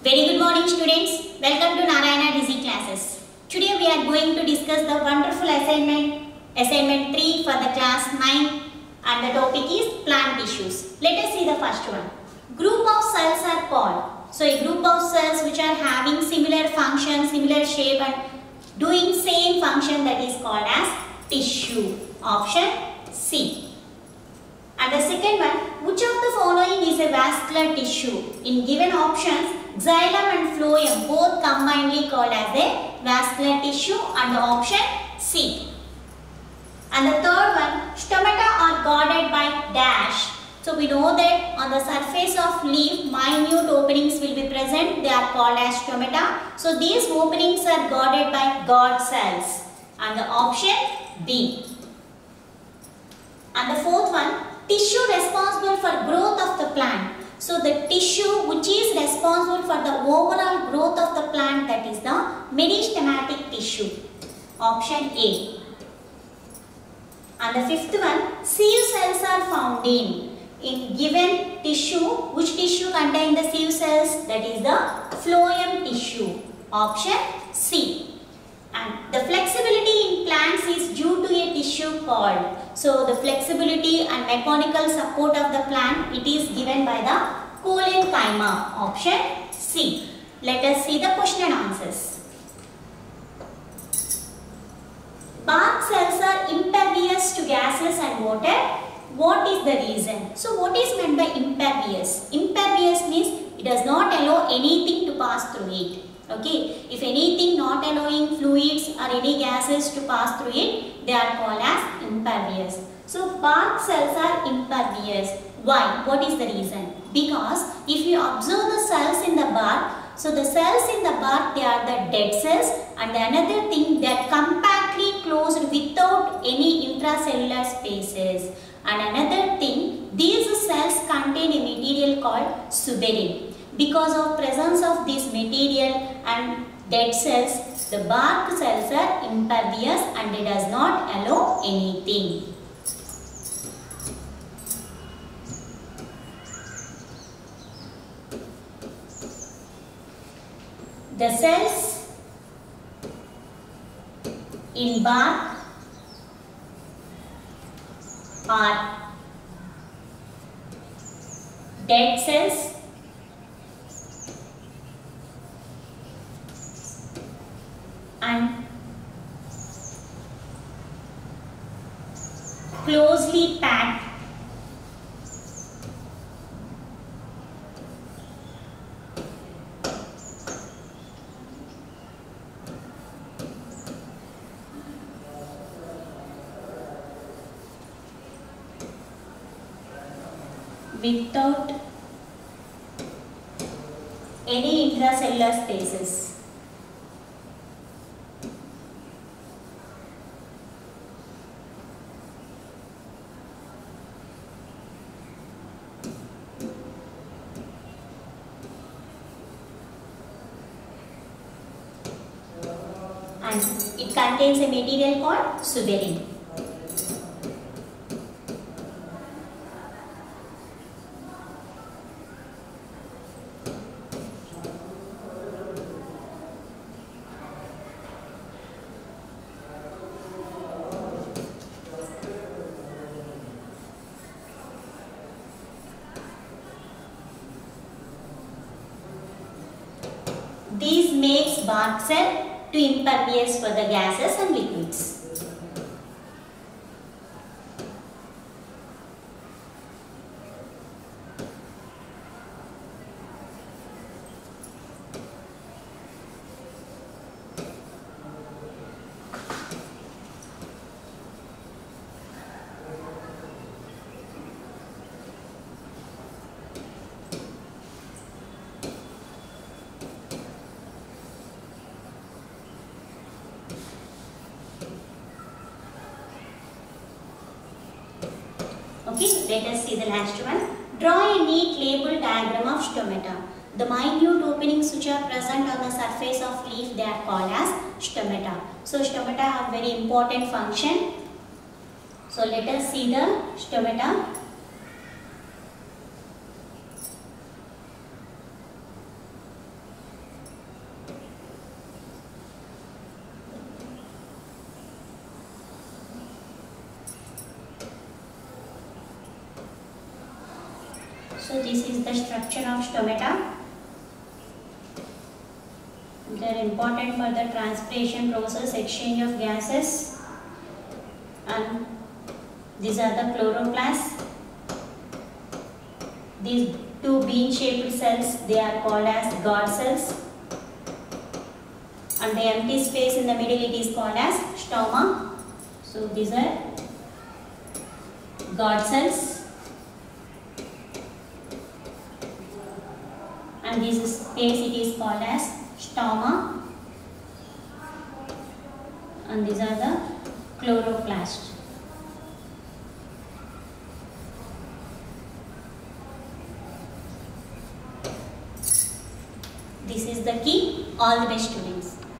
Very good morning students. Welcome to Narayana Dizzy classes. Today we are going to discuss the wonderful assignment, assignment 3 for the class 9 and the topic is plant tissues. Let us see the first one. Group of cells are called. So a group of cells which are having similar function, similar shape and doing same function that is called as tissue. Option C. And the second one, which of the following is a vascular tissue? In given options, xylem and phloem both combinedly called as a vascular tissue and the option C. And the third one, stomata are guarded by dash. So we know that on the surface of leaf, minute openings will be present. They are called as stomata. So these openings are guarded by guard cells. And the option B. And the fourth one, tissue responsible for growth of the plant. So the tissue which is responsible for the overall growth of the plant that is the meristematic tissue. Option A. And the fifth one, sieve cells are found in. In given tissue, which tissue contain the sieve cells? That is the phloem tissue. Option C. And the flexibility in plants is due to a tissue called. So the flexibility and mechanical support of the plant, it is given by the parenchyma. Option C. Let us see the question and answers. Bark cells are impervious to gases and water. What is the reason? So what is meant by impervious? Impervious means it does not allow anything to pass through it. Okay, if anything not allowing fluids or any gases to pass through it, they are called as impervious. So bark cells are impervious. Why? What is the reason? Because if you observe the cells in the bark, so the cells in the bark they are the dead cells and another thing they are compactly closed without any intracellular spaces. And another thing, these cells contain a material called suberin. Because of presence of this material dead cells, the bark cells are impervious and it does not allow anything. The cells in bark are dead cells and closely packed without any intracellular spaces. It contains a material called suberin. These makes bark cell to impervious for the gases and liquids. Okay, let us see the last one. Draw a neat label diagram of stomata. The minute openings which are present on the surface of leaf they are called as stomata. So stomata have very important function. So let us see the stomata. So this is the structure of stomata. They are important for the transpiration process, exchange of gases and these are the chloroplasts. These two bean shaped cells they are called as guard cells and the empty space in the middle it is called as stoma. So these are guard cells and this space it is called as stoma and these are the chloroplast. This is the key. All the best.